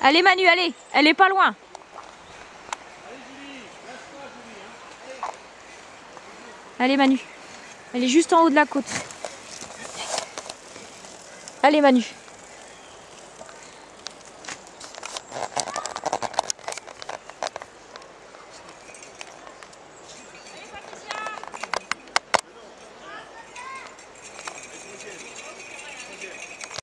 Allez Manu, allez, elle est pas loin. Allez Manu, elle est juste en haut de la côte. Allez Manu.